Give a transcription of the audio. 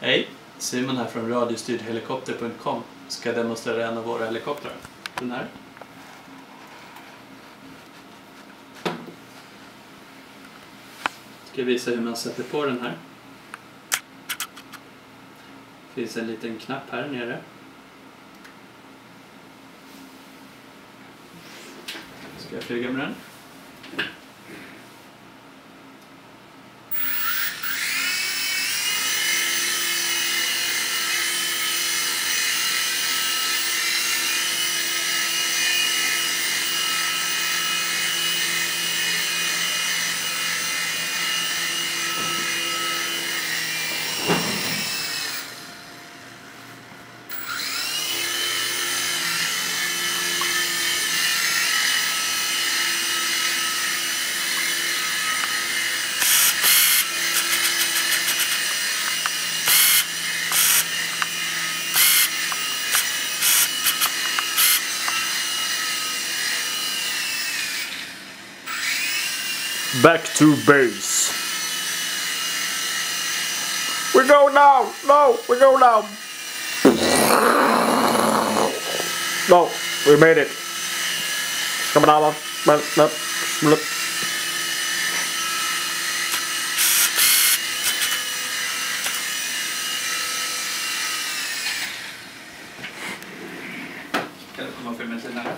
Hej! Simon här från radiostyrdhelikopter.com ska demonstrera en av våra helikoptrar. Den här. Ska visa hur man sätter på den här. Det finns en liten knapp här nere. Ska jag flyga med den? back to base. We go now! No! We go now! No! We made it! Coming out of... Kan du komma?